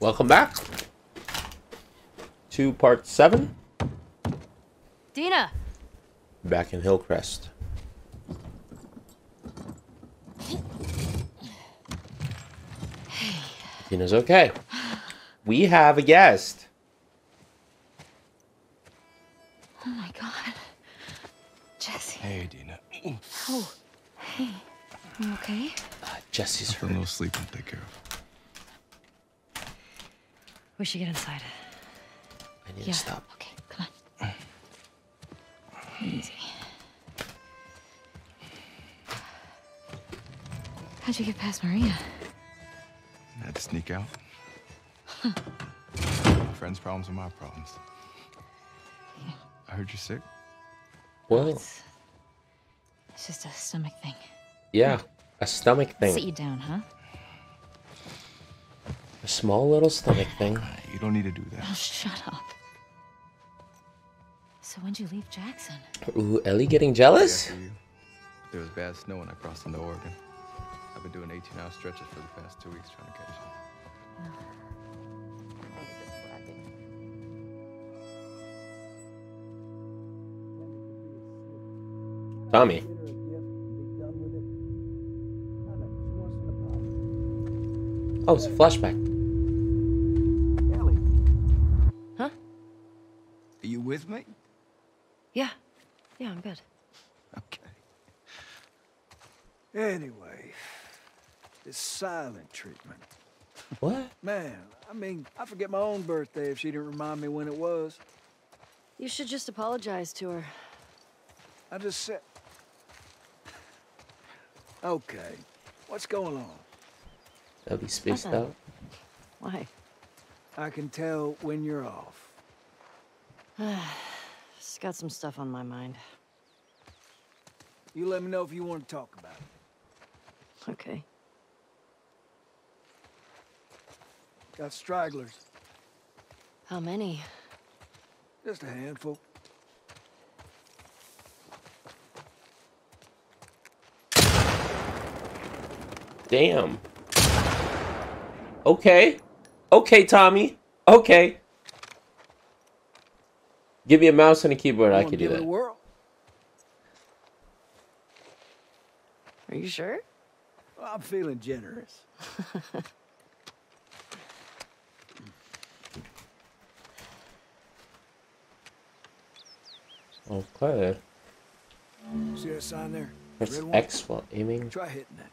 Welcome back to part seven. Dina! Back in Hillcrest. Dina's okay. We have a guest. Oh my god. Jesse. Hey, Dina. Oh, hey. You okay? Uh, Jesse's A hurt. little sleep and take care of. We should get inside. I need Yeah. to stop. Okay, come on. Easy. How'd you get past Maria? I had to sneak out. my friend's problems are my problems. I heard you're sick. Well, It's, it's just a stomach thing. yeah, a stomach thing. Sit you down, huh? A small little stomach thing. You don't need to do that. Oh, shut up. So when'd you leave Jackson? Ooh, Ellie getting jealous? After you, there was bad snow when I crossed into Oregon. I've been doing 18-hour stretches for the past two weeks trying to catch you. Tommy. Oh, it's a flashback. Huh? Are you with me? Yeah. Yeah, I'm good. Okay. Anyway, this silent treatment. What? Man, I mean, I forget my own birthday if she didn't remind me when it was. You should just apologize to her. I just said. Okay, what's going on? Ellie spaced Nothing. out. Why? I can tell when you're off. Just got some stuff on my mind. You let me know if you want to talk about it. Okay. Got stragglers, How many? just a handful. Damn. Okay. Okay, Tommy. Okay. Give me a mouse and a keyboard. I Wanna do give it that. whirl? Are you sure? Well, I'm feeling generous. Oh, okay. See that sign there? That's Red one? X while aiming. Try hitting that.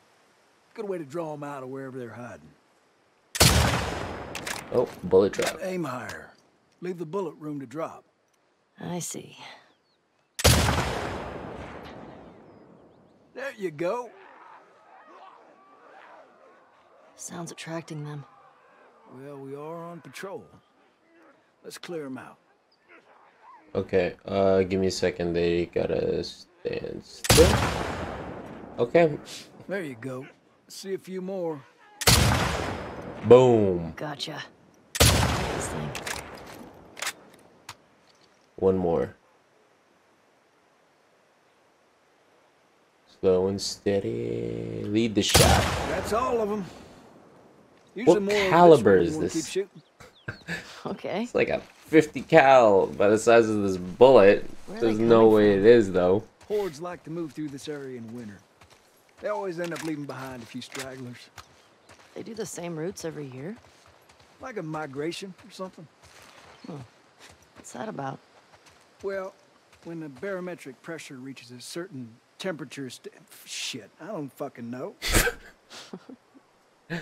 Good way to draw them out of wherever they're hiding. Oh, bullet drop. Aim higher. Leave the bullet room to drop. I see. You go. Sounds attracting them. Well, we are on patrol. Let's clear them out. Okay, uh, give me a second. They gotta stand still. Okay, There you go. See a few more. boom. Gotcha. One more. Slow and steady. Lead the shot. That's all of them. What caliber is this? Okay. It's like a 50 cal by the size of this bullet. Where There's no way from? it is, though. Hordes like to move through this area in winter. They always end up leaving behind a few stragglers. They do the same routes every year. Like a migration or something. Hmm. What's that about? Well, when the barometric pressure reaches a certain temperature st- shit, I don't fucking know.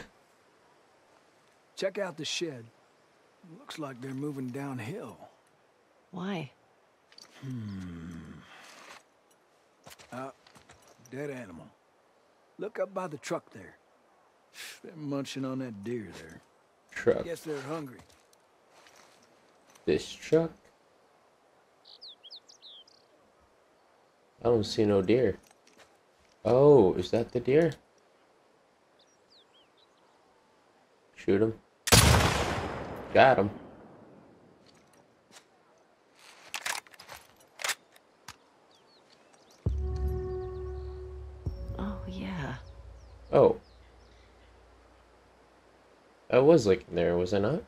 Check out the shed. Looks like they're moving downhill. Why? Uh, dead animal. Look up by the truck there. They're munching on that deer there. Truck. Guess they're hungry. This truck. I don't see no deer. Oh, is that the deer? Shoot him. Got him. Oh, yeah. Oh. I was looking there, was I not?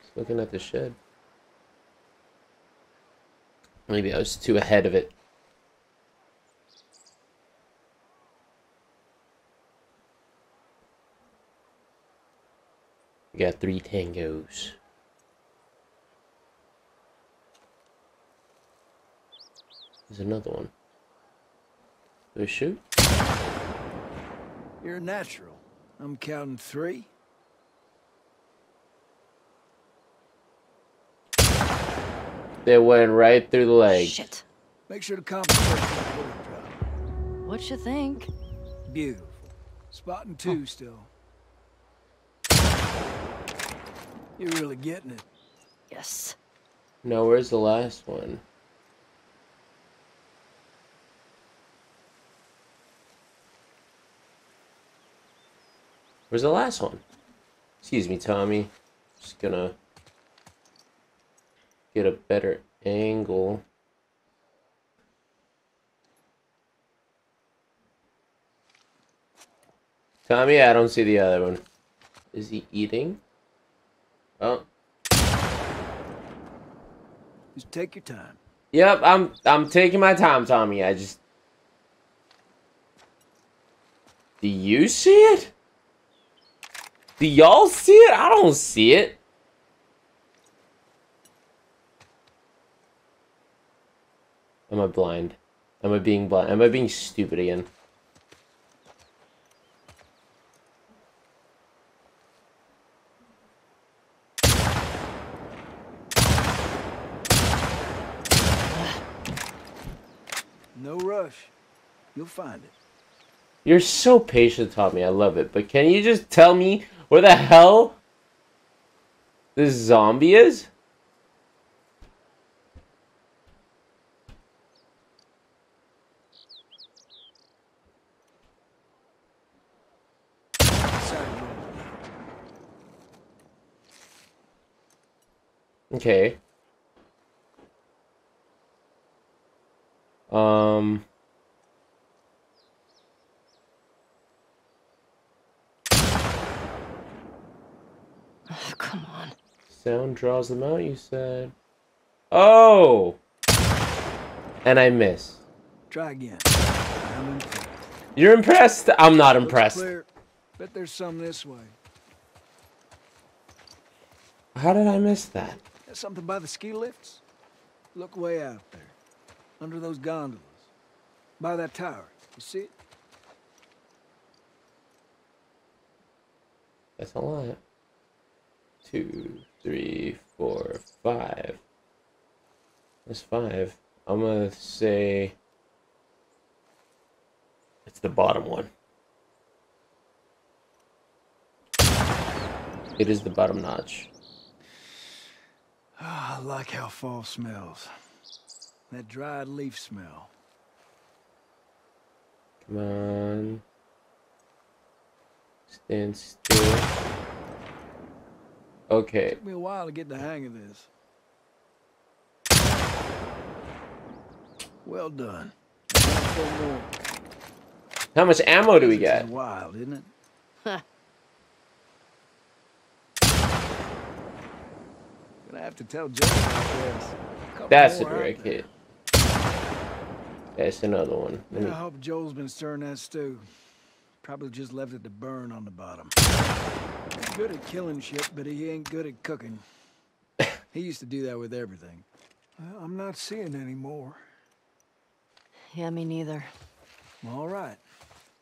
Just looking at the shed. Maybe I was too ahead of it. We got three tangos. There's another one. Do we shoot? You're a natural. I'm counting three. They went right through the leg. Shit. Make sure to compensate for the bullet drop. What you think? Beautiful. Spotting two oh. still. You're really getting it. Yes. No, where's the last one? Where's the last one? Excuse me, Tommy. Just gonna get a better angle. Tommy, I don't see the other one. Is he eating? Oh, Just take your time. Yep, I'm I'm taking my time, Tommy. I just Do you see it? Do y'all see it? I don't see it. Am I blind? Am I being blind? Am I being stupid again? No rush. You'll find it. You're so patient, Tommy. I love it. But can you just tell me where the hell this zombie is? Side road. Okay. Um. Oh, come on. Sound draws them out, you said. Oh! And I miss. Try again. I'm impressed. You're impressed? I'm not impressed. clear. Bet there's some this way. How did I miss that? Something by the ski lifts. Look way out there. Under those gondolas. By that tower. You see it? That's a lot. Two, three, four, five. That's five. I'm gonna say it's the bottom one. It is the bottom notch. Ah, I like how fall smells. That dried leaf smell. Come on. Stand still. Okay. It Took me a while to get the hang of this. Well done. How much ammo do we get? Wild, isn't it? Huh. Gonna have to tell Joe about this. That's a direct hit. That's another one. Let me- I hope Joel's been stirring that stew. Probably just left it to burn on the bottom. He's good at killing shit, but he ain't good at cooking. he used to do that with everything. Well, I'm not seeing any more. Yeah, me neither. All right,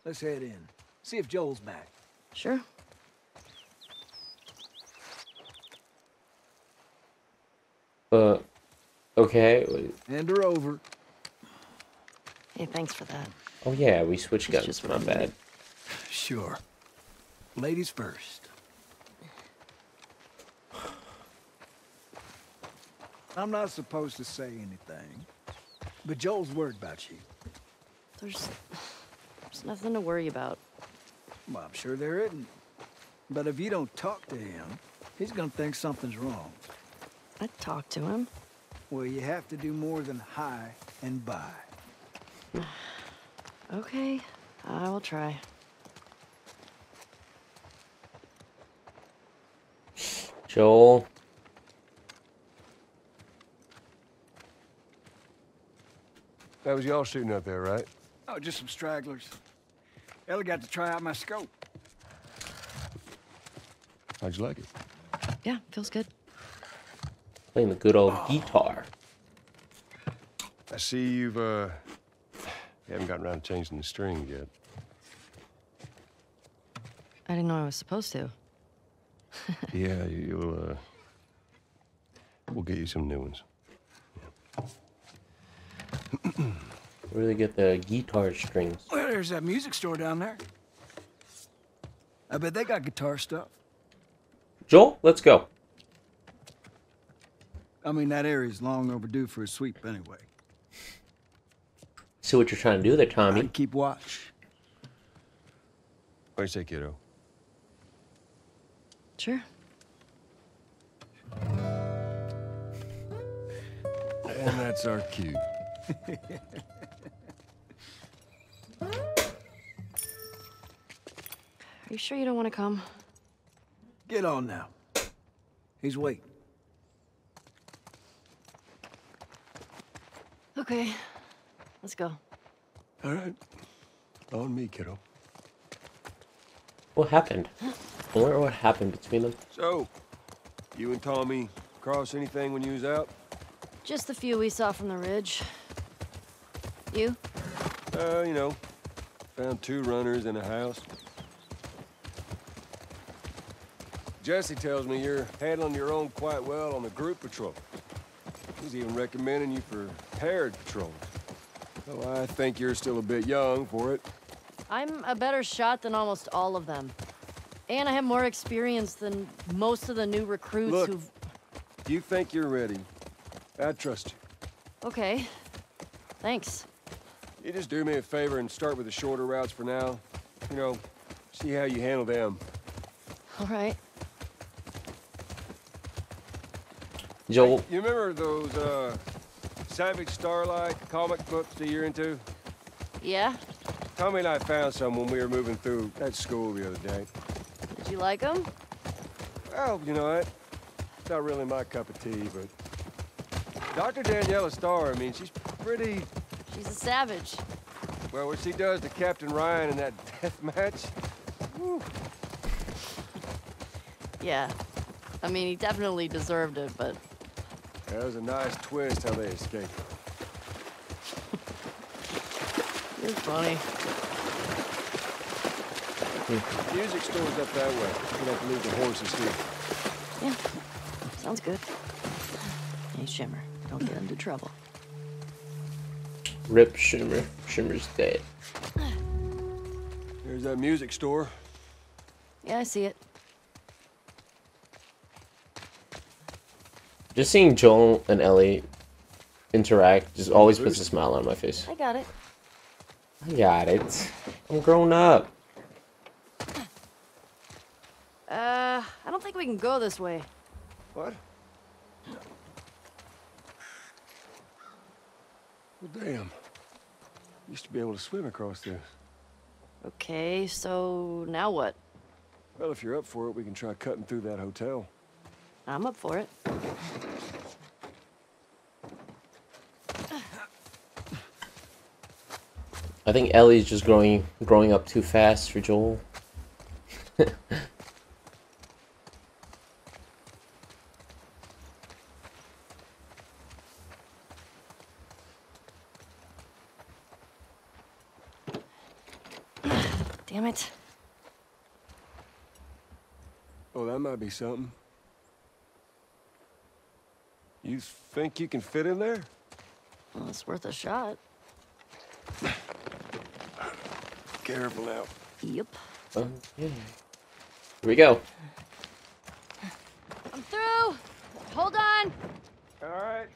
let's head in. See if Joel's back. Sure. Uh, okay. wait. Hand her over. Hey, thanks for that. Oh yeah, we switched guns. just My bad. minute. Sure. Ladies first. I'm not supposed to say anything, but Joel's worried about you. There's, there's nothing to worry about. Well, I'm sure there isn't. But if you don't talk to him, he's gonna think something's wrong. I talked to him. Well, you have to do more than hi and bye. Okay, I will try. Joel. That was y'all shooting up there, right? Oh, just some stragglers. Ellie got to try out my scope. How'd you like it? Yeah, feels good. Playing the good old guitar. I see you've, uh, you haven't gotten around to changing the string yet. I didn't know I was supposed to. yeah, you- you'll, uh, we'll get you some new ones. Where do they get the guitar strings? Well, there's that music store down there. I bet they got guitar stuff. Joel, let's go. I mean, that area's long overdue for a sweep anyway. See what you're trying to do there, Tommy. I'd keep watch. What do you say, kiddo? Sure. And that's our cue. Are you sure you don't want to come? Get on now. He's waiting. Okay. Let's go. All right. On me, kiddo. What happened? I wonder what happened between them. So, you and Tommy cross anything when you was out? Just the few we saw from the ridge. You? Uh, you know, found two runners in a house. Jesse tells me you're handling your own quite well on the group patrol. He's even recommending you for paired patrols. Well, I think you're still a bit young for it. I'm a better shot than almost all of them. And I have more experience than most of the new recruits Look. who've... You think you're ready. I trust you. Okay. Thanks. You just do me a favor and start with the shorter routes for now. You know, see how you handle them. All right. Joel, You remember those, uh, Savage Starlight comic books that you're into? Yeah? Tommy and I found some when we were moving through that school the other day. Did you like them? Well, you know what? It's not really my cup of tea, but... Dr. Daniela Starr, I mean, she's pretty... She's a savage. Well, what she does to Captain Ryan in that death match... Yeah. I mean, he definitely deserved it, but That was a nice twist how they escaped. it's funny. Hmm. Music store's up that way. You have to leave the horses here. Yeah. Sounds good. Hey, Shimmer. Don't get into trouble. rip Shimmer. Shimmer's dead. There's that music store. Yeah, I see it. Just seeing Joel and Ellie interact just always puts a smile on my face. I got it. I got it. I'm grown up. Uh, I don't think we can go this way. What? Well, damn. Used to be able to swim across this. Okay, so now what? Well, if you're up for it, we can try cutting through that hotel. I'm up for it. I think Ellie's just growing growing up too fast for Joel. Damn it. Oh, that might be something. You think you can fit in there? Well, it's worth a shot. Careful now. Yep. Oh, okay. Here we go. I'm through! Hold on! All right.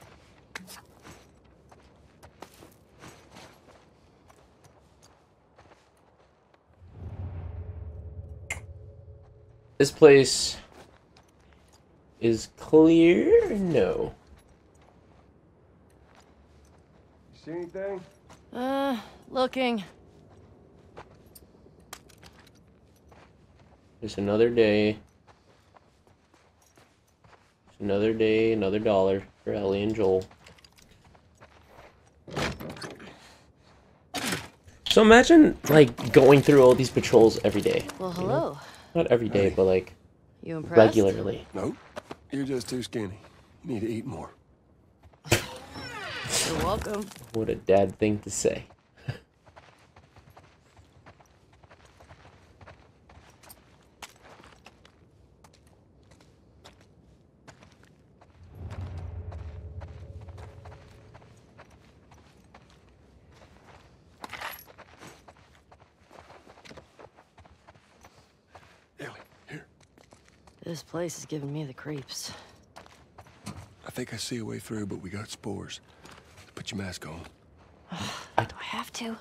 This place is clear. No. You see anything? Uh, looking. There's another day. Another day, another dollar for Ellie and Joel. So imagine, like, going through all these patrols every day. Well, hello. Not every day, but, like, You impressed? regularly. Nope. You're just too skinny. You need to eat more. You're welcome. What a dad thing to say. Place is giving me the creeps. I think I see a way through, but we got spores. Put your mask on. Do I have to?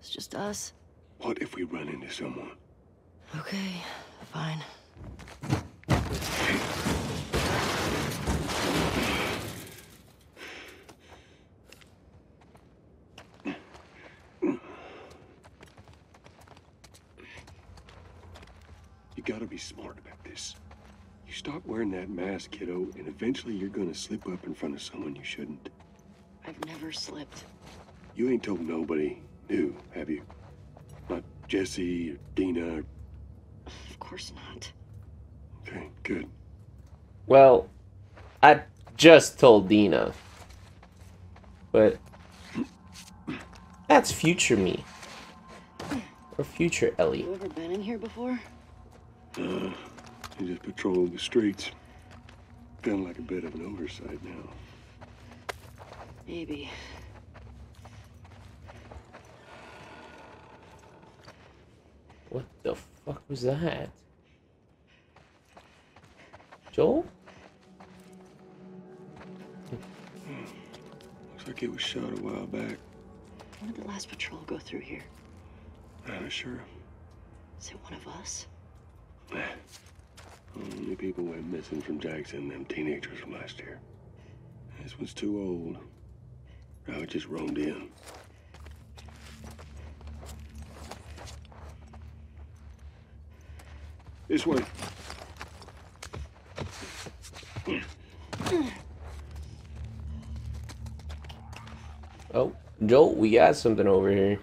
It's just us. What if we run into someone? Okay, fine. You gotta be smart about this. You stop wearing that mask, kiddo, and eventually you're gonna slip up in front of someone you shouldn't. I've never slipped. You ain't told nobody new, have you? Not Jesse or Dina or... Of course not. Okay, good. Well, I just told Dina. But that's future me. Or future Ellie. You ever been in here before? Uh, you just patrol the streets. Feeling like a bit of an oversight now. Maybe. What the fuck was that? Joel? Looks like it was shot a while back. When did the last patrol go through here? Not sure. Is it one of us? Only people went missing from Jackson, them teenagers from last year. This one's too old. I just roamed in. This way. Oh, Joel, we got something over here.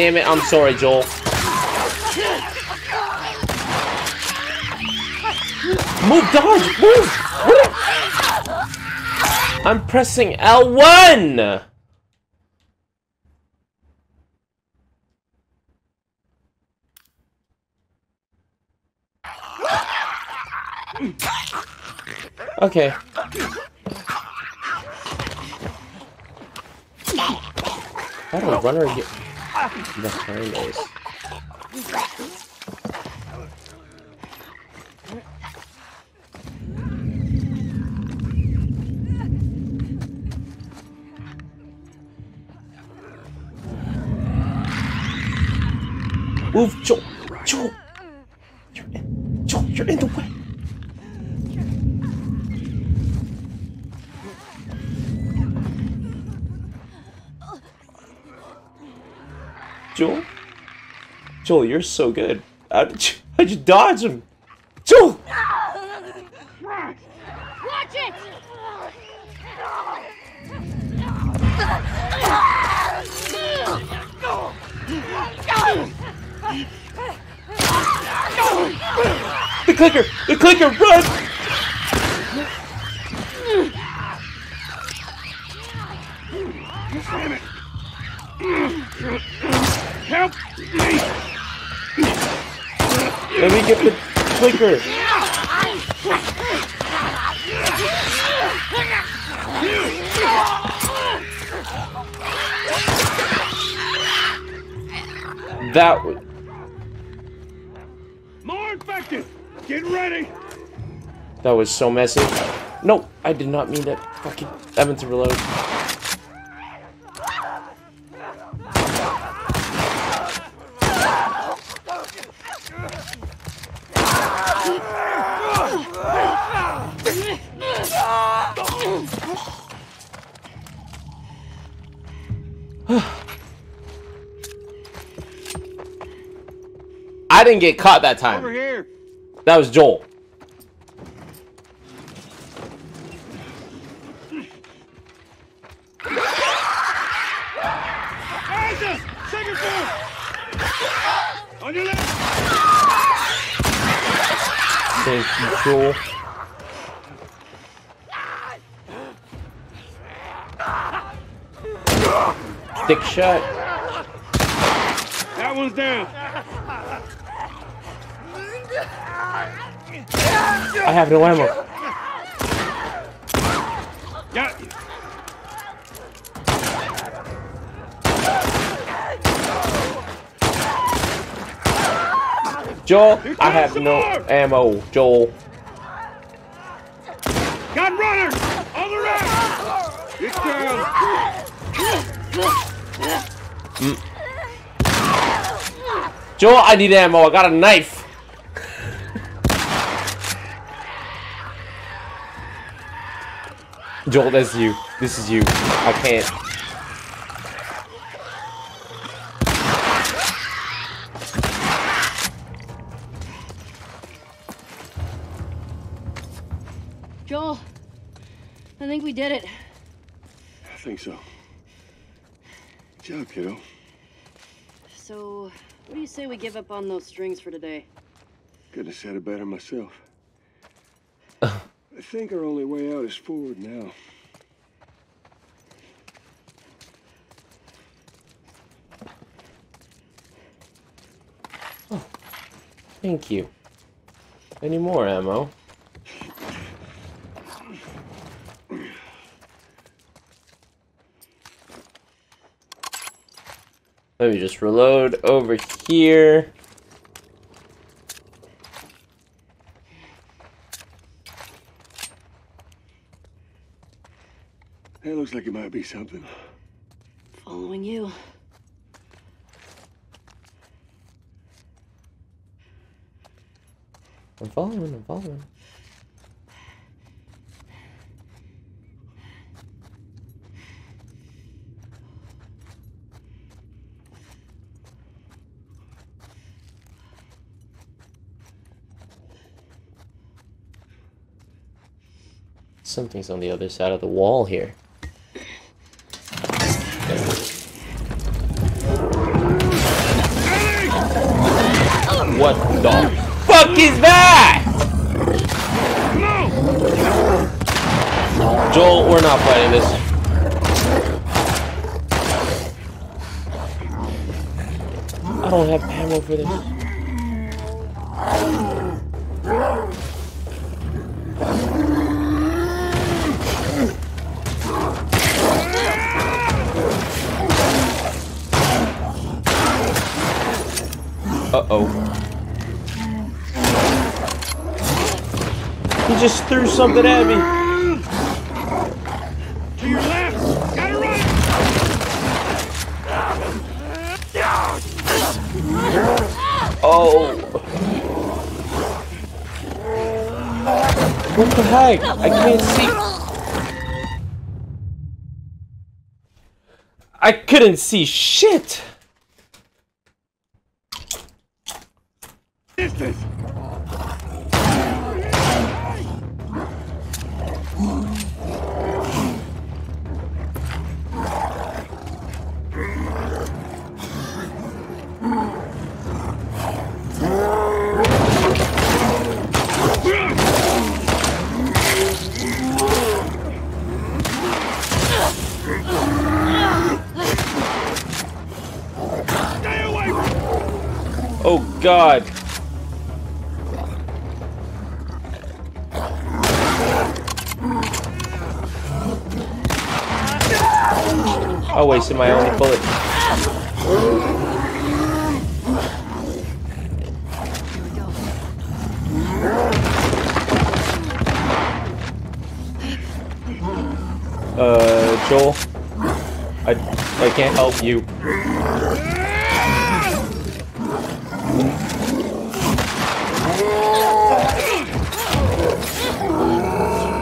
Damn it, I'm sorry, Joel. Move, dodge, move! I'm pressing L1! Okay. How did a runner get behind us? Move! Joel! You're in, Joel, you're in the way! Joel? Joel, you're so good. How did you, how'd you dodge him? Joel! Watch it! The clicker! The clicker! Run! Clicker. That was... More infected! Get ready! That was so messy. No, I did not mean that. Fucking having to reload. Didn't get caught that time. Over here! That was Joel. Isaac! Second! On your left! Thank you, Joel. Thick shot. That one's down. I have no ammo. Joel, I have no ammo. Joel. Got runners! On the right! Get down! Joel, I need ammo. I got a knife. Joel, that's you. This is you. I can't. Joel, I think we did it. I think so. Good job, kiddo. So, what do you say we give up on those strings for today? Couldn't have said it better myself. I think our only way out is forward now. Oh, Thank you. Any more ammo? Let me just reload over here. That looks like it might be something. Following you. I'm following, I'm following. Something's on the other side of the wall here. Don't have for this. Uh-oh. He just threw something at me. To your left! Got it right! Oh. What? I can't see. I couldn't see shit. Joel, I I can't help you.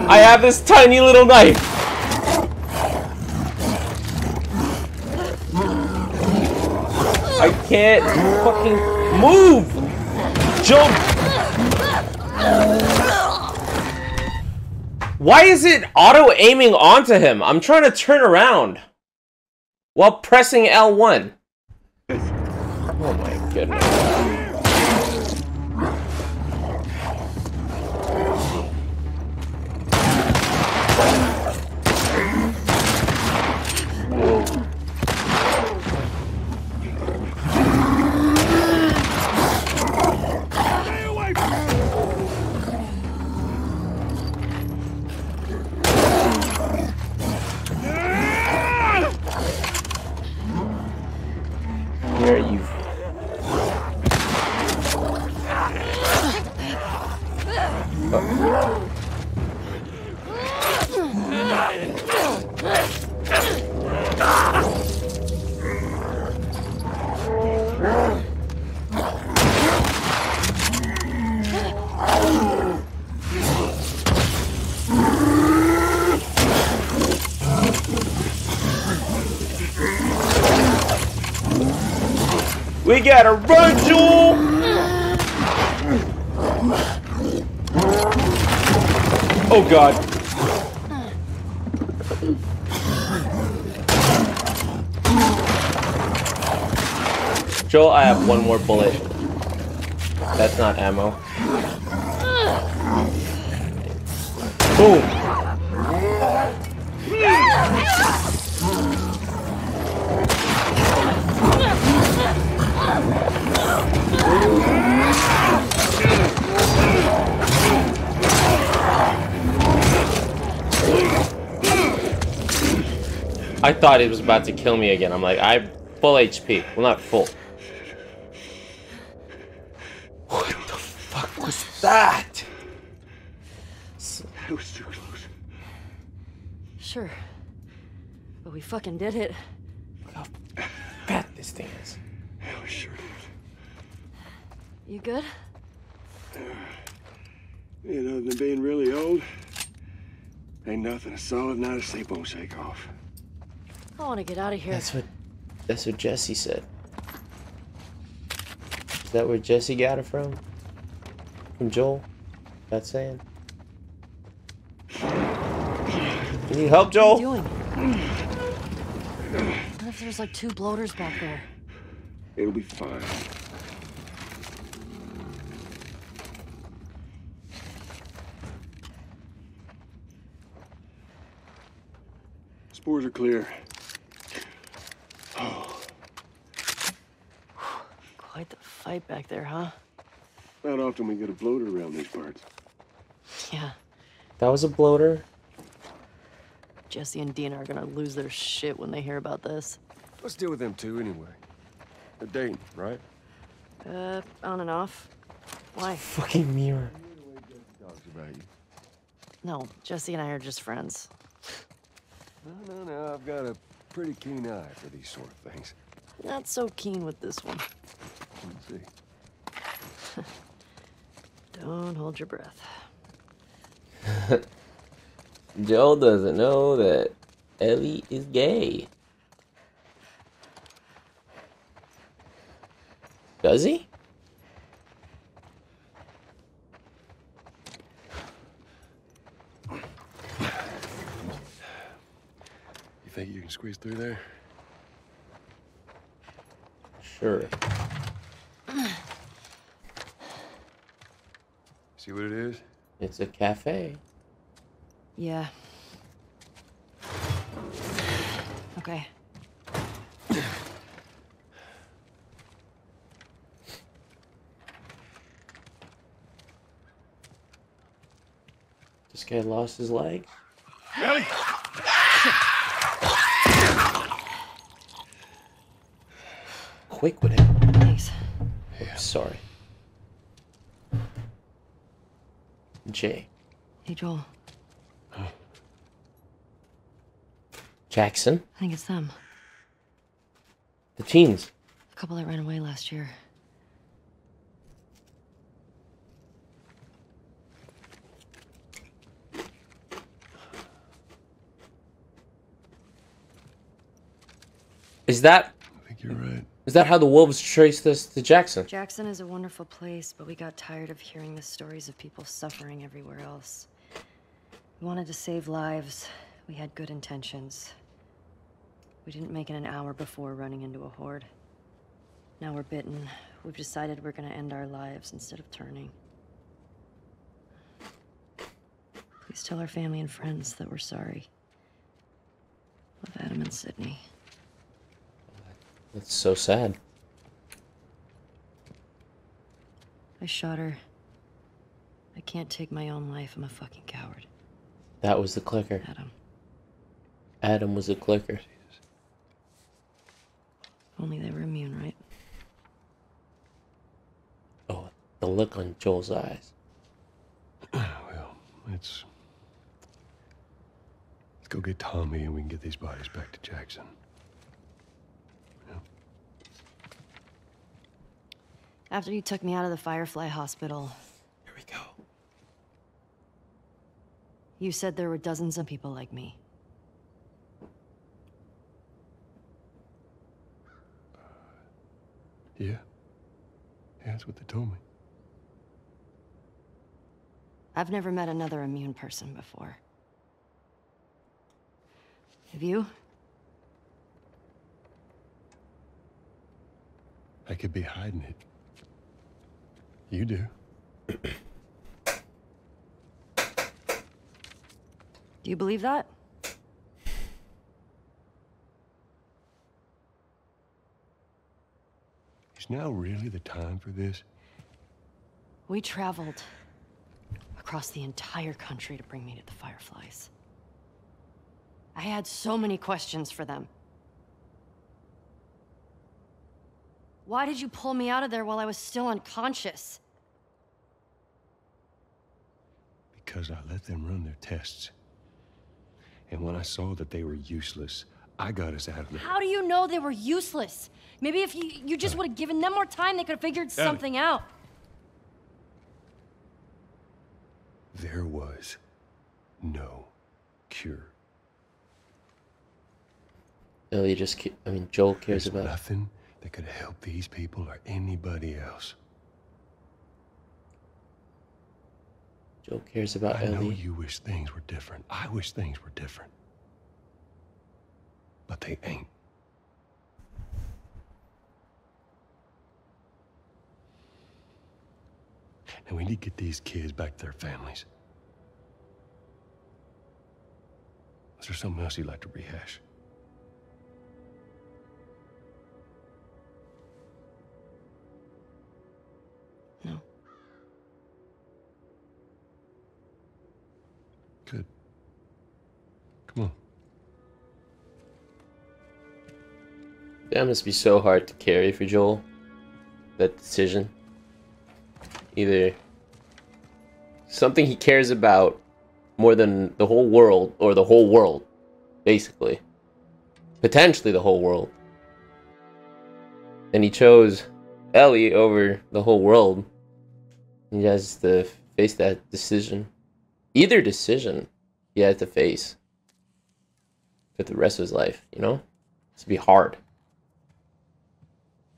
I have this tiny little knife. I can't fucking move. Joel. Why is it auto aiming onto him? I'm trying to turn around while pressing L1. Oh my goodness. Oh god. Joel, I have one more bullet. That's not ammo. I thought it was about to kill me again. I'm like, I'm full HP. Well, not full. What the fuck was that? That was too close. Sure. But we fucking did it. Look how fat this thing is. Yeah, we sure did. You good? You know, than being really old, ain't nothing a solid night of sleep won't shake off. I want to get out of here. That's what that's what Jesse said. Is that where Jesse got it from? From Joel? That's saying. You need help, What are you doing? What if there's like two bloaters back there? It'll be fine. Spores are clear. Quite the fight back there, huh? Not often we get a bloater around these parts. Yeah. That was a bloater. Jesse and Dina are gonna lose their shit when they hear about this. Let's deal with them too, anyway. They're dating, right? Uh, on and off. Why? Fucking mirror. Talks about you. No, Jesse and I are just friends. No, no, no. I've got a pretty keen eye for these sort of things. Not so keen with this one. Let's see. Don't hold your breath. Joel doesn't know that Ellie is gay. Does he? Think you can squeeze through there? Sure. See what it is? It's a cafe. Yeah. Okay. This guy lost his leg. Ellie! Quick with it. Thanks. I'm sorry. Jay. Hey, Joel. Jackson. I think it's them. The teens. The couple that ran away last year. Is that I think you're right. Is that how the wolves traced us to Jackson? Jackson is a wonderful place, but we got tired of hearing the stories of people suffering everywhere else. We wanted to save lives. We had good intentions. We didn't make it an hour before running into a horde. Now we're bitten. We've decided we're gonna end our lives instead of turning. Please tell our family and friends that we're sorry. Love Adam and Sydney. That's so sad. I shot her. I can't take my own life. I'm a fucking coward. That was the clicker. Adam. Adam was the clicker. Only they were immune, right? Oh, the look on Joel's eyes. Well, let's let's go get Tommy and we can get these bodies back to Jackson. After you took me out of the Firefly Hospital, Here we go. you said there were dozens of people like me. Uh, yeah. Yeah, that's what they told me. I've never met another immune person before. Have you? I could be hiding it. You do. Do you believe that? Is now really the time for this? We traveled across the entire country to bring me to the Fireflies. I had so many questions for them. Why did you pull me out of there while I was still unconscious? Because I let them run their tests. And when I saw that they were useless, I got us out of there. How do you know they were useless? Maybe if you, you just would have given them more time, they could have figured something out. There was no cure. Ellie just, ca- I mean, Joel cares There's about. nothing that could help these people or anybody else. Joel cares about I know Ellie. you wish things were different. I wish things were different. But they ain't. And we need to get these kids back to their families. Is there something else you'd like to rehash? That must be so hard to carry for Joel. That decision. Either something he cares about more than the whole world, or the whole world, basically. Potentially the whole world. And he chose Ellie over the whole world. He has to face that decision. Either decision he has to face for the rest of his life, you know? It's to be hard.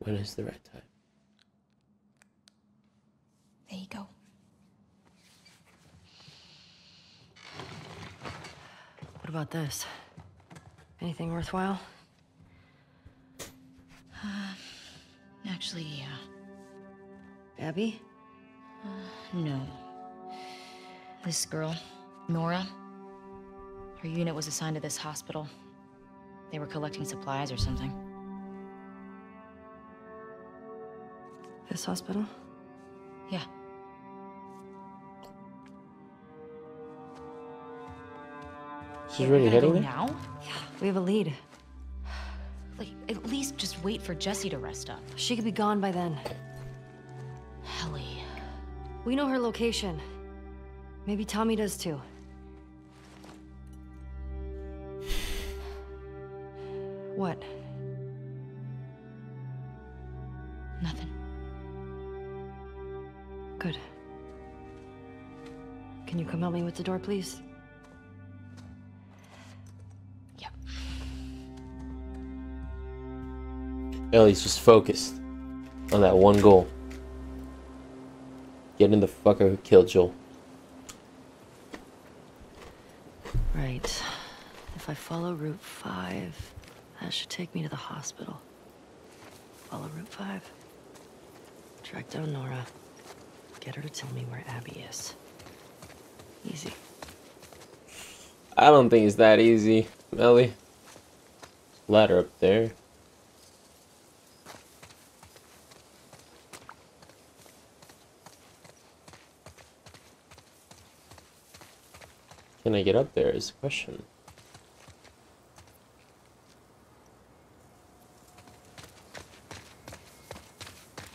When is the right time? There you go. What about this? Anything worthwhile? Uh, actually, yeah. Abby? Uh, no. This girl, Nora, her unit was assigned to this hospital. They were collecting supplies or something. This hospital? Yeah. She's We're already gonna heading now? Yeah, we have a lead. Like, at least just wait for Jesse to rest up. She could be gone by then. Ellie. We know her location. Maybe Tommy does too. What? You come help me with the door, please? Yep. Ellie's just focused on that one goal. Getting the fucker who killed Joel. Right. If I follow Route 5, that should take me to the hospital. Follow Route 5. Track down Nora. Get her to tell me where Abby is. Easy. I don't think it's that easy, Ellie. Ladder up there. Can I get up there is the question.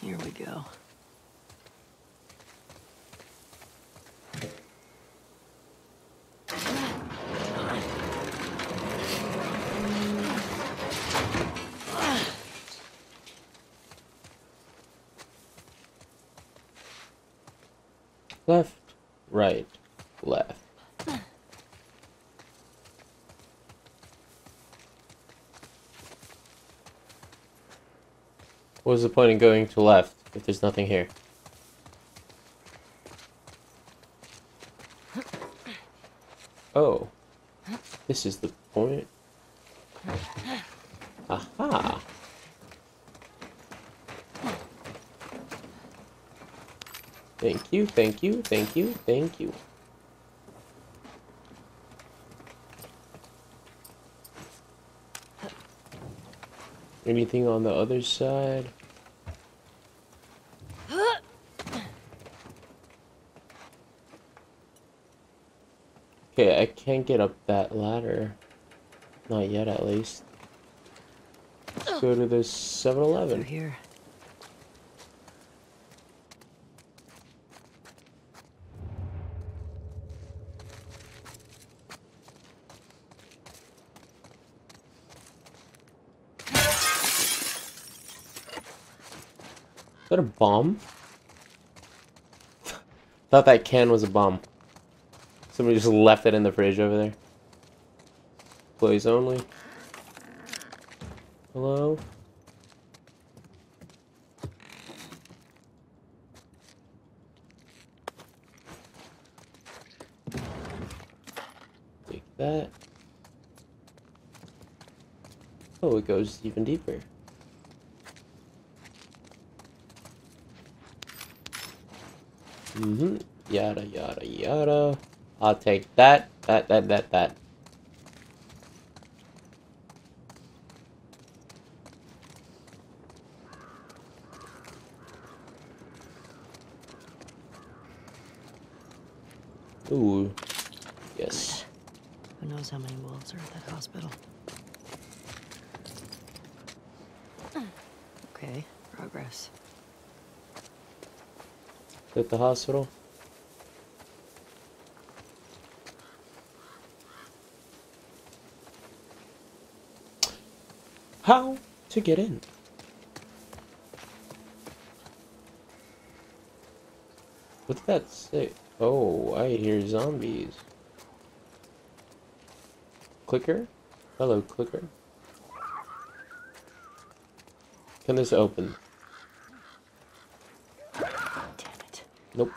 Here we go. Left, right, left. What's the point in going to left if there's nothing here? Oh. This is the point. Aha. Thank you, thank you, thank you, thank you. Anything on the other side? Okay, I can't get up that ladder. Not yet, at least. Let's go to this 7-Eleven. Through here. Is that a bomb? Thought that can was a bomb. Somebody just left it in the fridge over there. Employees only. Hello? Take that. Oh, it goes even deeper. Mm-hmm. Yada yada yada. I'll take that, that, that, that, that. Ooh. Yes. Who knows how many wolves are at that hospital? Hmm. Okay, progress. At the hospital. How to get in? What's that say? Oh, I hear zombies. Clicker? Hello, clicker. Can this open? Damn it. Nope.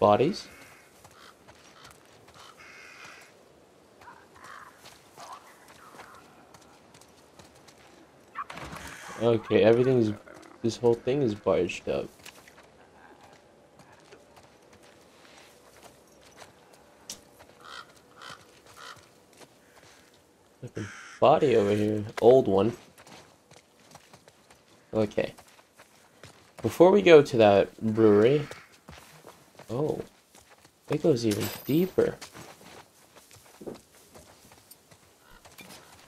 Bodies. Okay, everything's... This whole thing is barged up. Body over here. Old one. Okay. Before we go to that brewery... Oh. It goes even deeper.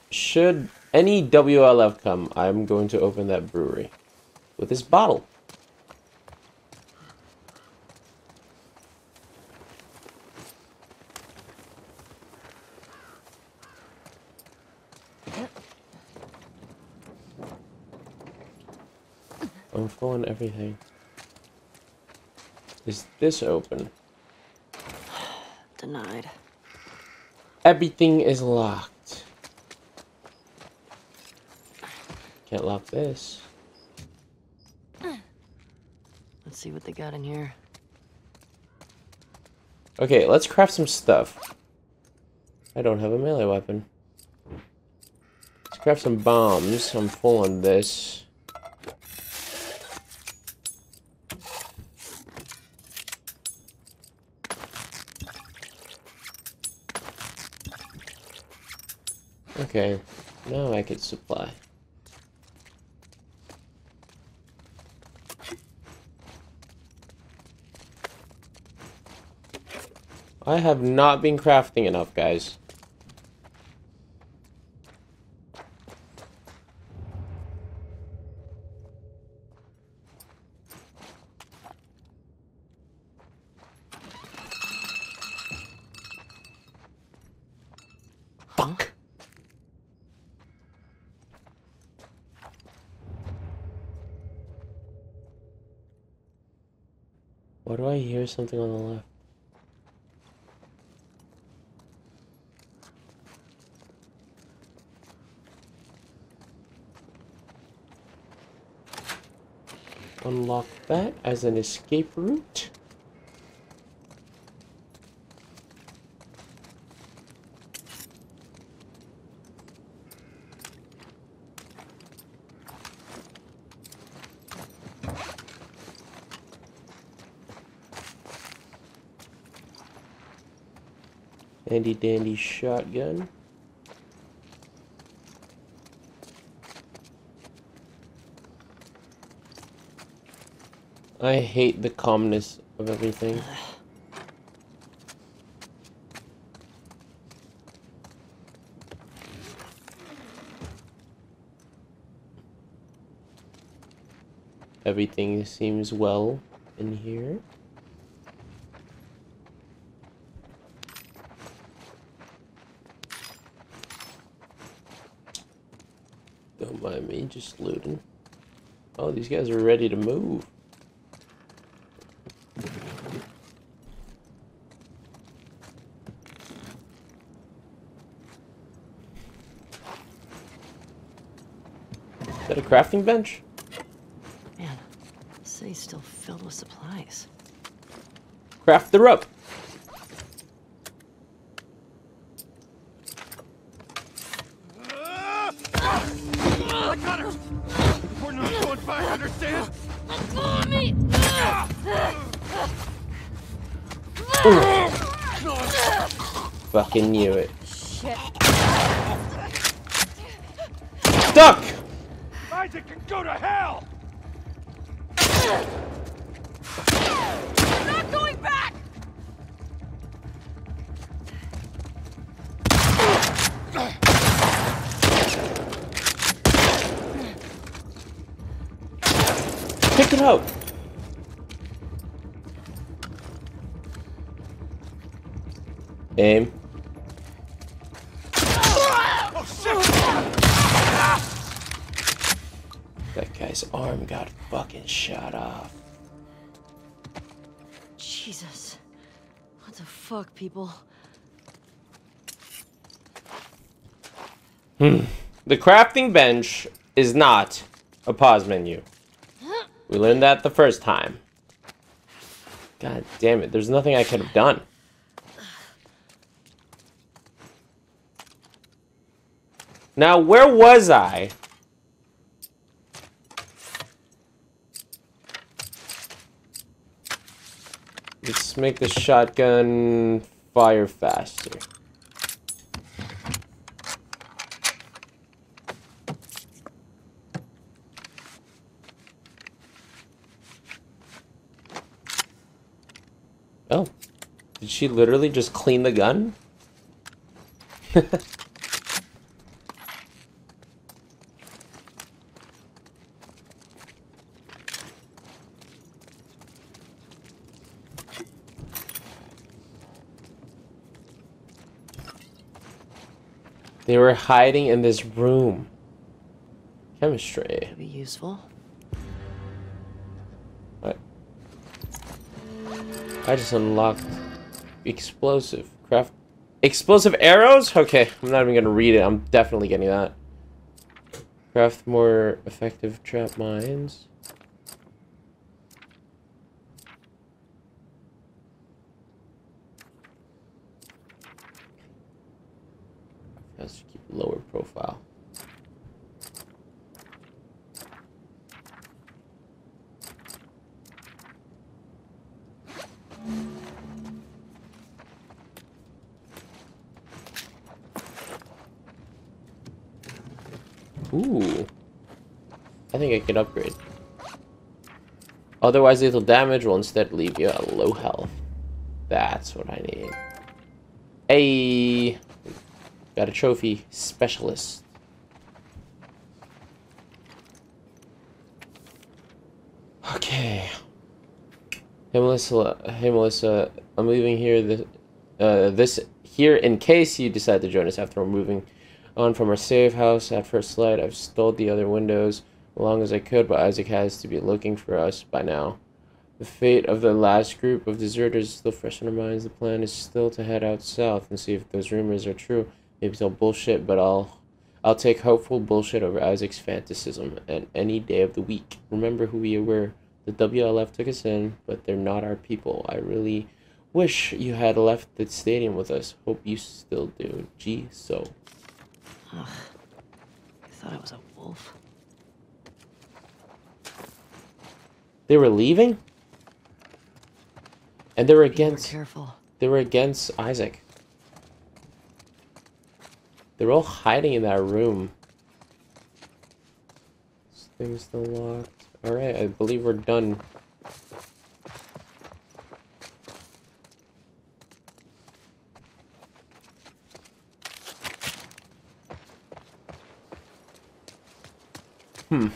Should any WLF come, I'm going to open that brewery. With this bottle. I'm full everything. Is this open? Denied. Everything is locked. Can't lock this. Let's see what they got in here. Okay, let's craft some stuff. I don't have a melee weapon. Let's craft some bombs. I'm full on this. Okay, now I can supply. I have not been crafting enough, guys. Why do I hear something on the left? Unlock that as an escape route. Handy dandy shotgun. I hate the calmness of everything. Everything seems well in here. Don't mind me, just looting. Oh, these guys are ready to move. Is that a crafting bench? Man, the city's still filled with supplies. Craft the rope. Fucking knew it. Shit. Stuck! Isaac can go to hell! I'm not going back! Pick it up. Aim. Fuck, people? Hmm. The crafting bench is not a pause menu. We learned that the first time. God damn it. There's nothing I could have done. Now, where was I? Let's make the shotgun fire faster. Oh. Did she literally just clean the gun? they were hiding in this room. Chemistry. Could be useful. What? I just unlocked explosive craft explosive arrows. Okay, I'm not even gonna read it. I'm definitely getting that. Craft more effective trap mines. Let's keep lower profile. Ooh. I think I can upgrade. Otherwise, lethal damage will instead leave you at low health. That's what I need. Hey! Got a trophy specialist. Okay. Hey Melissa, hey Melissa, I'm leaving here this, uh, this here in case you decide to join us after we're moving on from our safe house. At first light, I've stole the other windows as long as I could, but Isaac has to be looking for us by now. The fate of the last group of deserters is still fresh in our minds. The plan is still to head out south and see if those rumors are true. Maybe all bullshit, but I'll I'll take hopeful bullshit over Isaac's fantasism and any day of the week. Remember who we were. The WLF took us in, but they're not our people. I really wish you had left the stadium with us. Hope you still do. G so. Ugh. I thought I was a wolf. They were leaving? And they were against careful. they were against Isaac. They're all hiding in that room. This thing's still locked. Alright, I believe we're done. Hmm.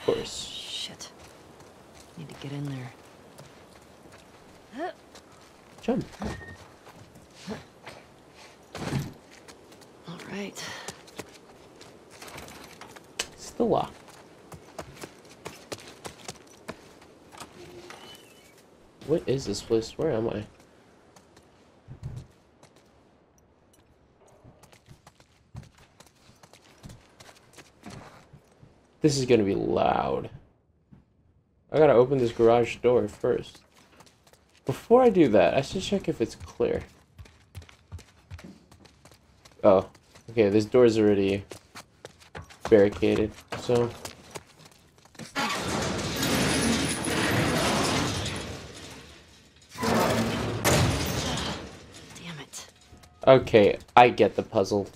Of course. Shit. Need to get in there. Jump. All right. Still locked. What is this place? Where am I? This is gonna be loud. I gotta open this garage door first. Before I do that, I should check if it's clear. Oh, okay, this door's already barricaded, so... Damn it. Okay, I get the puzzle.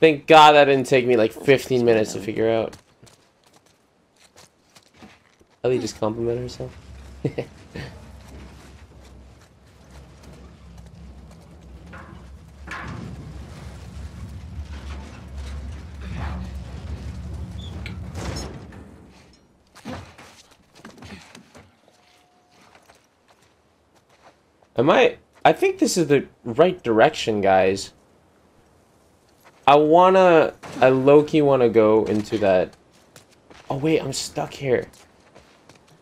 Thank God that didn't take me like 15 minutes to figure out. Ellie just complimented herself. Am I... I think this is the right direction, guys. I wanna... I low-key wanna go into that... Oh, wait, I'm stuck here.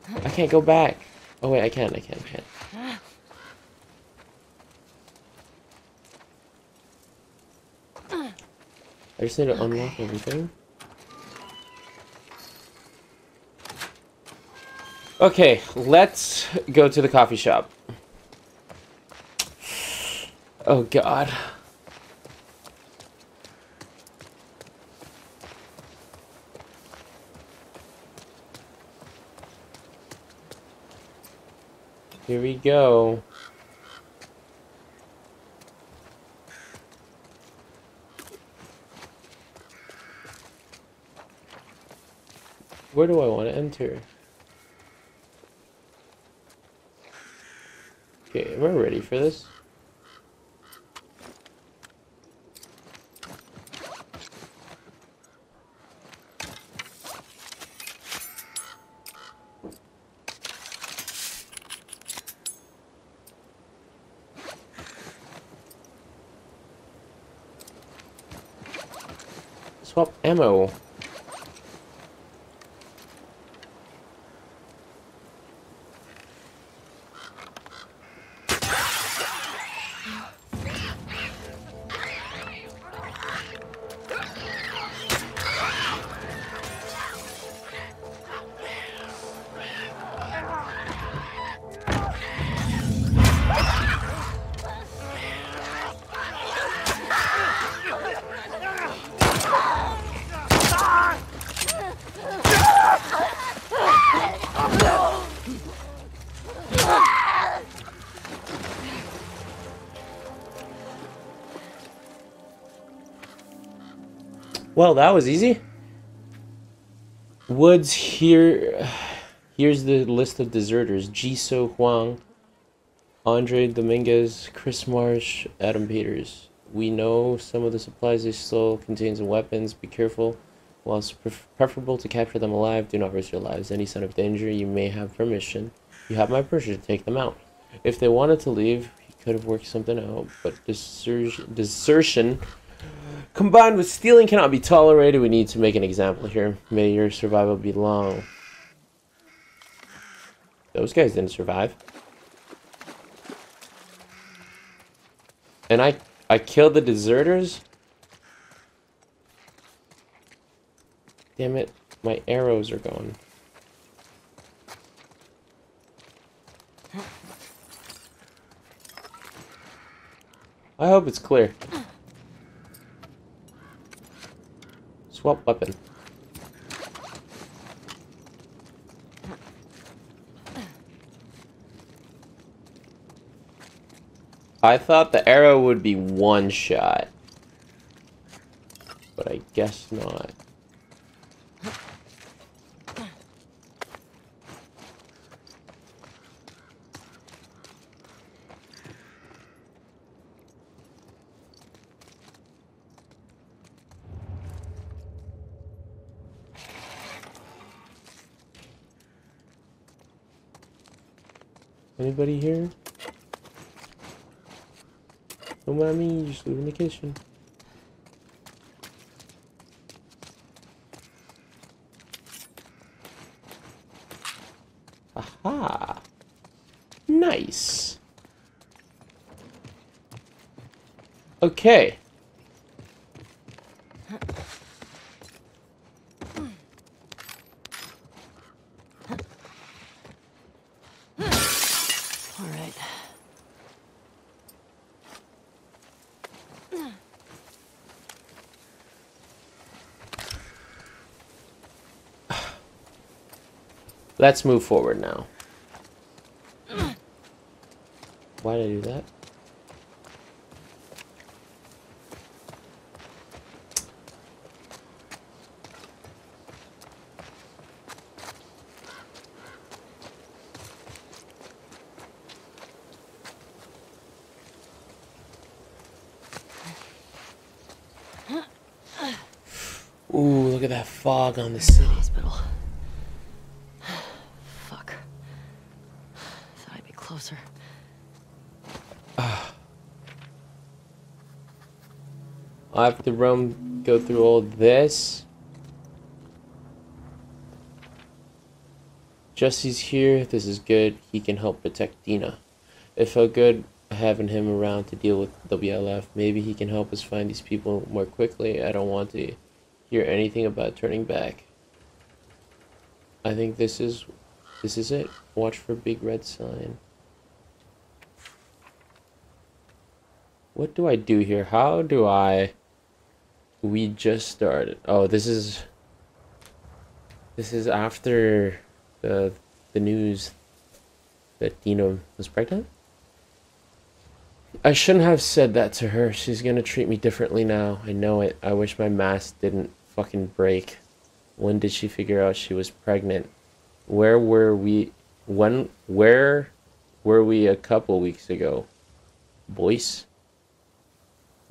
I can't go back. Oh, wait, I can, I can, I can. I just need to unlock everything. Okay, let's go to the coffee shop. Oh god. Here we go. Where do I want to enter? Okay, am I ready for this? Swap ammo. Well, that was easy. Woods here. Here's the list of deserters: Jisoo Huang, Andre Dominguez, Chris Marsh, Adam Peters. We know some of the supplies they stole contains weapons. Be careful. Whilst pref preferable to capture them alive, do not risk your lives. Any sign of danger, you may have permission. You have my permission to take them out. If they wanted to leave, he could have worked something out. But desertion combined with stealing cannot be tolerated. We need to make an example here. May your survival be long. Those guys didn't survive. And I I killed the deserters? Damn it, my arrows are gone. I hope it's clear. Swap weapon. I thought the arrow would be one shot. But I guess not. Anybody here? Don't mind me, just leave in the kitchen. Aha! Nice! Okay. All right. Let's move forward now. Why did I do that? Ooh, look at that fog on the city. Hospital. Fuck. Thought I'd be closer. I'll have to roam, go through all this. Jesse's here. This is good. He can help protect Dina. It felt good having him around to deal with WLF. Maybe he can help us find these people more quickly. I don't want to hear anything about turning back. I think this is this is it. Watch for big red sign. What do I do here? How do I we just started. Oh, this is this is after the the news that Dina was pregnant. I shouldn't have said that to her. She's gonna treat me differently now. I know it. I wish my mask didn't fucking break. When did she figure out she was pregnant? Where were we? When? Where were we a couple weeks ago? Boise?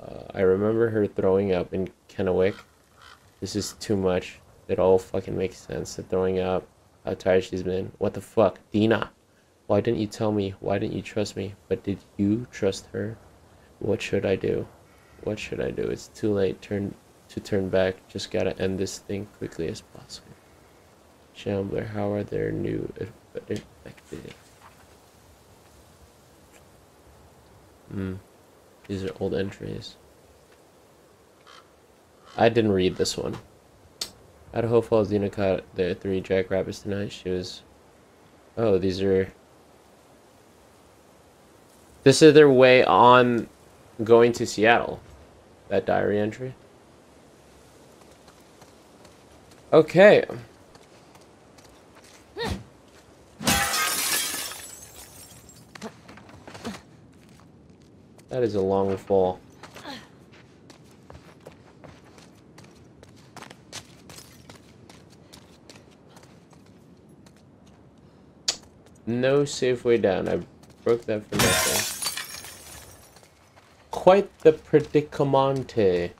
Uh, I remember her throwing up in Kennewick. This is too much. It all fucking makes sense. The throwing up, how tired she's been. What the fuck? Dina! Why didn't you tell me? Why didn't you trust me? But did you trust her? What should I do? What should I do? It's too late turn to turn back. Just gotta end this thing quickly as possible. Shambler, how are their new effective? Hmm. These are old entries. I didn't read this one. Idaho Falls Dina caught the three jackrabbits tonight. She was... Oh, these are... This is their way on going to Seattle. That diary entry. Okay. That is a long fall. No safe way down. I broke that for nothing. Quite the predicamente.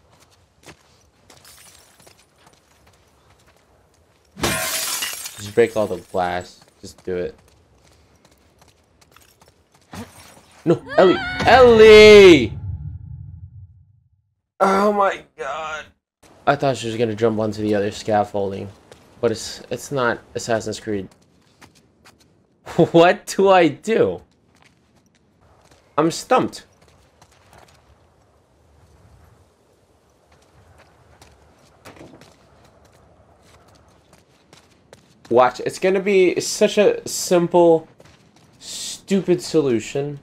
Just break all the glass. Just do it. No, Ellie! Ellie! Oh my god. I thought she was gonna jump onto the other scaffolding. But it's it's not Assassin's Creed. What do I do? I'm stumped. Watch, it's gonna be such a simple, stupid solution.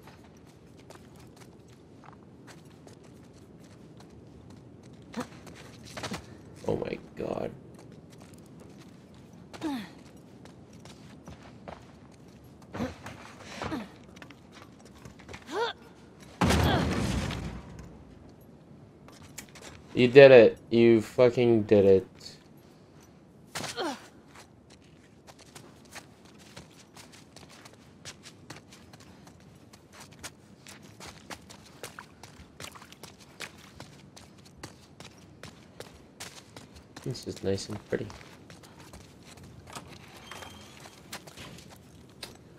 Oh my god. You did it. You fucking did it. This is nice and pretty.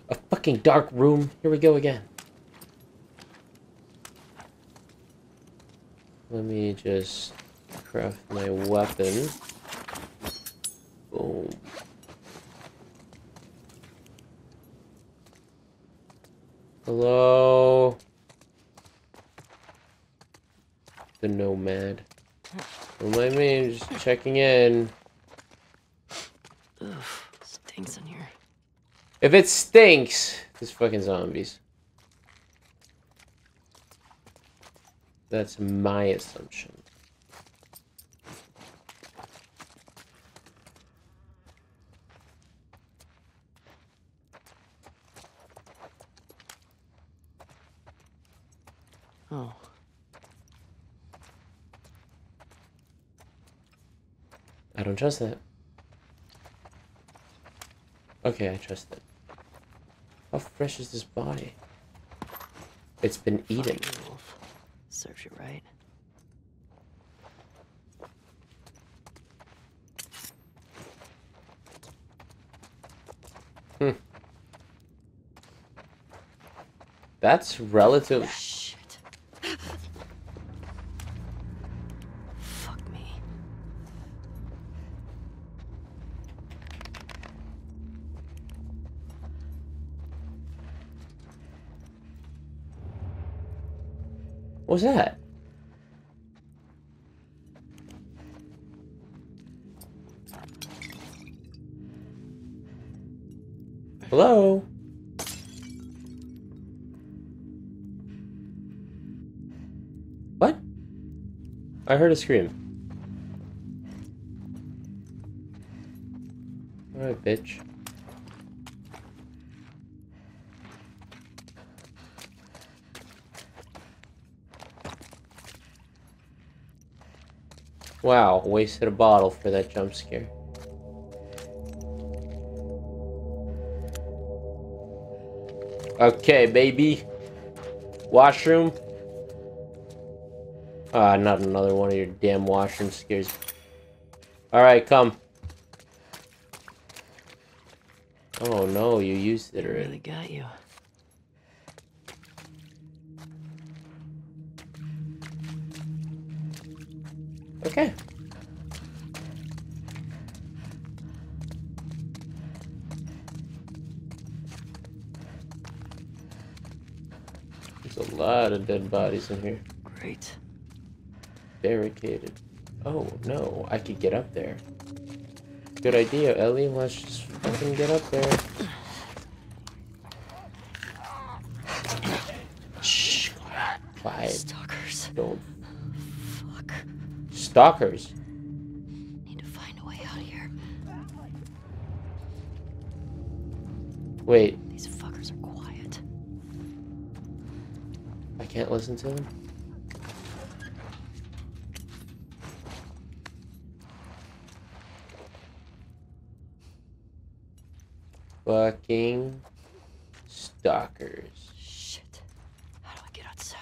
A fucking dark room. Here we go again. Let me just craft my weapon. Boom. Hello? The Nomad. Don't mind me, I'm just checking in. Ugh, stinks in here. If it stinks, it's fucking zombies. That's my assumption. Oh. I don't trust that. Okay, I trust it. How fresh is this body? It's been eaten. Serves you right. Hmm. That's relative. What was that? Hello? What? I heard a scream. Alright, bitch. Wow, wasted a bottle for that jump scare. Okay, baby. Washroom. Ah, not another one of your damn washroom scares. Alright, come. Oh no, you used it already. Really got you. Okay. There's a lot of dead bodies in here. Great. Barricaded. Oh, no. I could get up there. Good idea, Ellie. Let's just fucking get up there. Stalkers. Need to find a way out of here. Wait, These fuckers are quiet. I can't listen to them? Fucking stalkers. Shit. How do I get outside?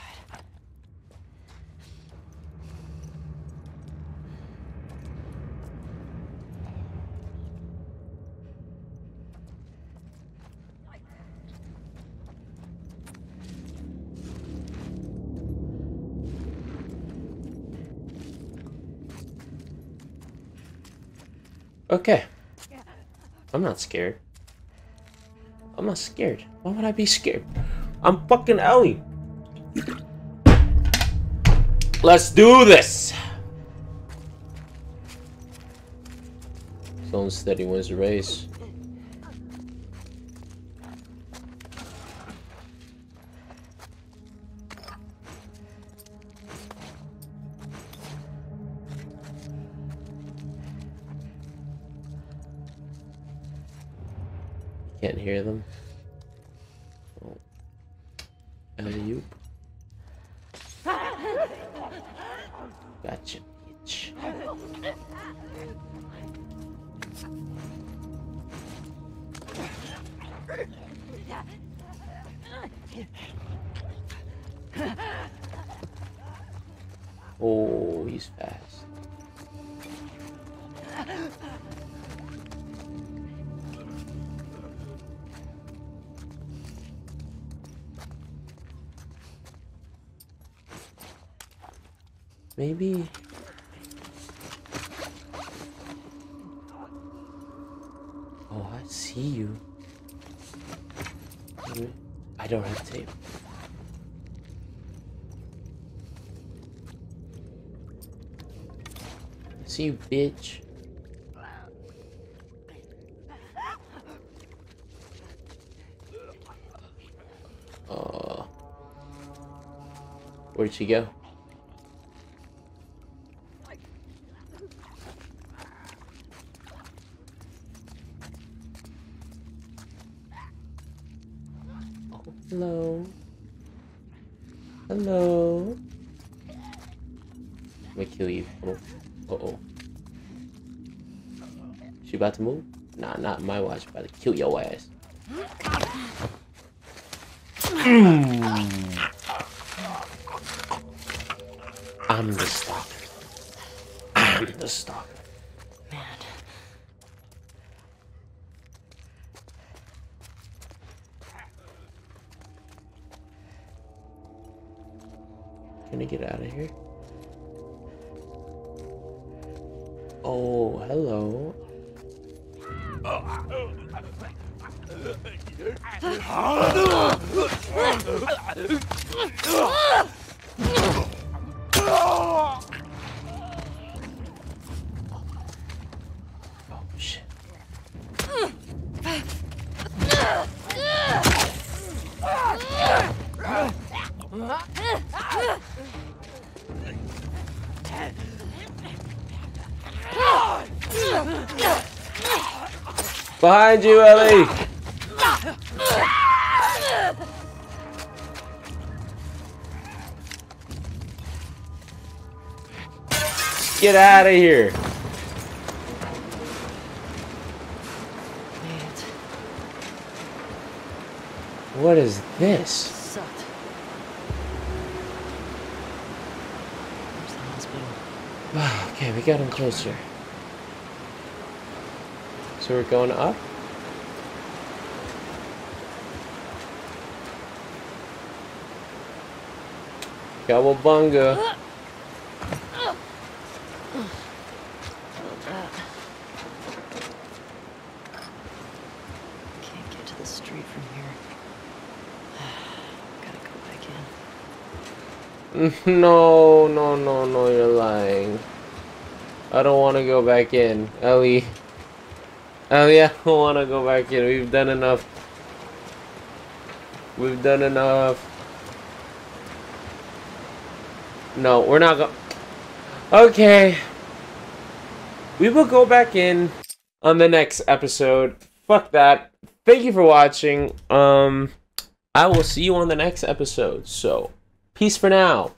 Okay. I'm not scared. I'm not scared. Why would I be scared? I'm fucking Ellie. Let's do this. Slow and steady wins the race. Can't hear them. Oh. Alley-oop. Gotcha, bitch. Maybe. Oh, I see you. I don't have tape. I see you, bitch. Where'd she go? About to move? Nah, not my watch. About to kill your ass. Behind you, Ellie! Get out of here! What is this? Sucked. Where's the hospital? okay, we got him closer. So we're going up? Cowabunga. Can't get to the street from here. Gotta go back in. No, no, no, no, you're lying. I don't want to go back in. Ellie. Ellie, I don't want to go back in. We've done enough. We've done enough. No, we're not going. Okay. We will go back in on the next episode. Fuck that. Thank you for watching. Um, I will see you on the next episode. So, peace for now.